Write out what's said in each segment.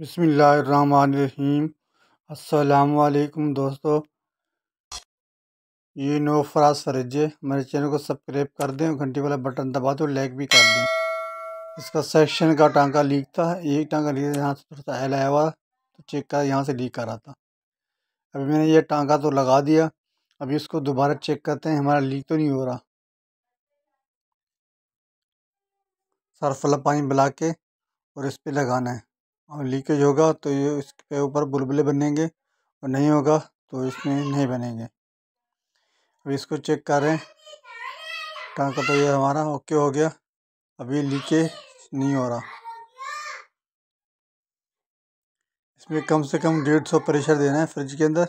बिसमीम असलकुम दोस्तों। ये नो फराज फरेजे मेरे चैनल को सब्सक्राइब कर दें और घंटी वाला बटन दबा दो लाइक भी कर दें। इसका सेक्शन का टांका लीक था, एक टांका लीक यहाँ से थोड़ा सा एल आया हुआ तो चेक कर, यहाँ से लीक कर रहा था। अभी मैंने ये टांका तो लगा दिया, अभी इसको दोबारा चेक करते हैं, हमारा लीक तो नहीं हो रहा। सर्फ वाला पानी मिला के और इस पर लगाना है। और लीकेज होगा तो ये इसके ऊपर बुलबुले बनेंगे और नहीं होगा तो इसमें नहीं बनेंगे। अभी इसको चेक कर टांका तो ये हमारा ओके हो गया। अभी लीकेज नहीं हो रहा। इसमें कम से कम डेढ़ सौ प्रेशर देना है फ्रिज के अंदर।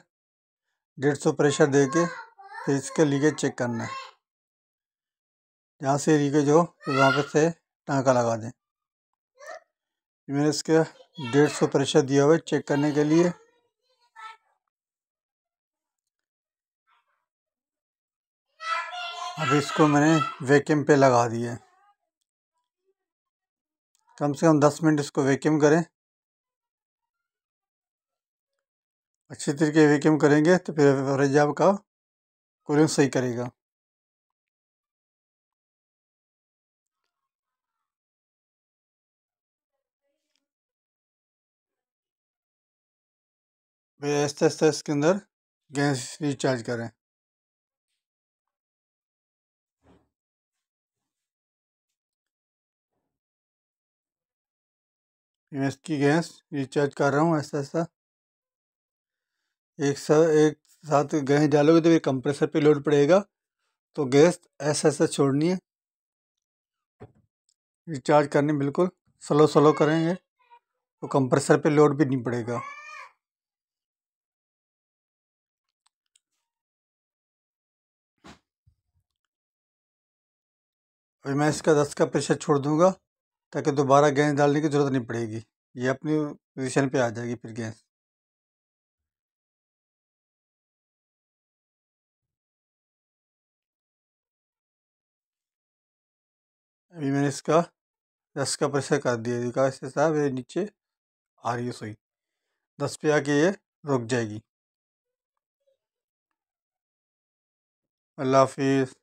डेढ़ सौ प्रेशर दे के फिर इसके लीकेज चेक करना है। जहाँ से लीकेज हो, वहाँ पर से टाँका लगा दें। मैंने इसके डेढ़ सौ प्रेशर दिया हुआ है चेक करने के लिए। अब इसको मैंने वैक्यूम पे लगा दिया कम से कम दस मिनट इसको वैक्यूम करें। अच्छी तरीके वैक्यूम करेंगे तो फिर फ्रिज आपका कूलिंग सही करेगा। आहिस्ता आहिस्ता इसके अंदर गैस रिचार्ज करें। मैं इसकी गैस रिचार्ज कर रहा हूँ ऐसा ऐसा एक साथ एक साथ गैस डालोगे तो फिर कंप्रेसर पे लोड पड़ेगा तो गैस ऐसा ऐसा छोड़नी है। रिचार्ज करनी, बिल्कुल। स्लो स्लो करेंगे तो कंप्रेसर पे लोड भी नहीं पड़ेगा। अभी मैं इसका दस का प्रेशर छोड़ दूँगा, ताकि दोबारा गैस डालने की ज़रूरत नहीं पड़ेगी। ये अपनी पोजीशन पे आ जाएगी फिर गैस। अभी मैंने इसका दस का प्रेशर कर दिया। देखा इससे साहब ये नीचे आ रही है सुई। दस पे आके ये रुक जाएगी। अल्लाह हाफिज़।